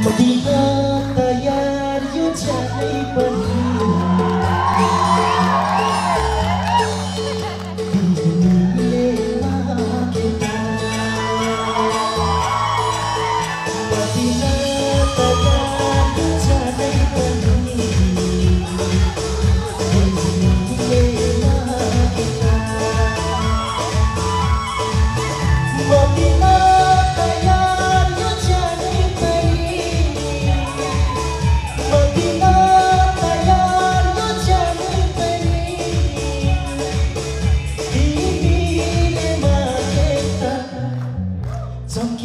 Mudita.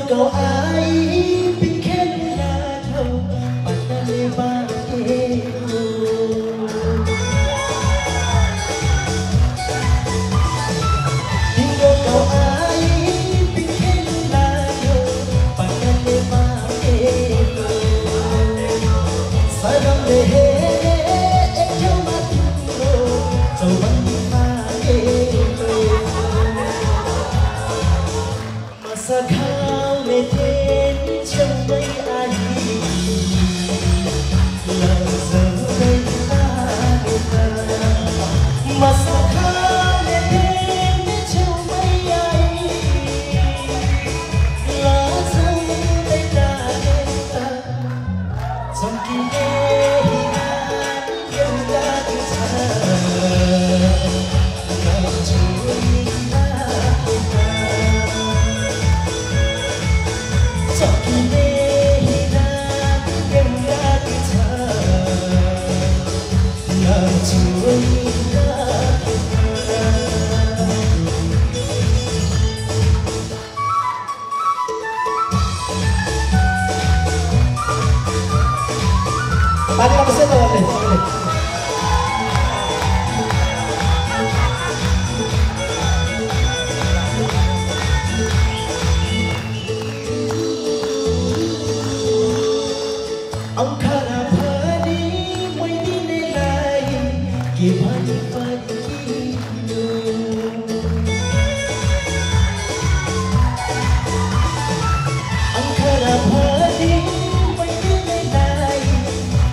đôi cậu ai biết khen là thâu bạn ta lê ba kê Sai xa khao mê thế trong đây ai Pali ka pasito ulit. Ulit. Ang karapani mo'y dinilay, kibahin.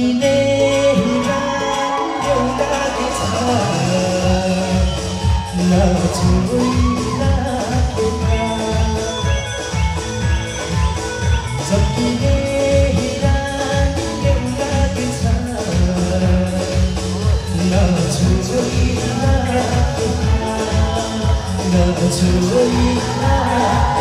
trong khi đê ra yêu đã đi xa nào chuối đã quên ta trong khi yêu đã nào ta nào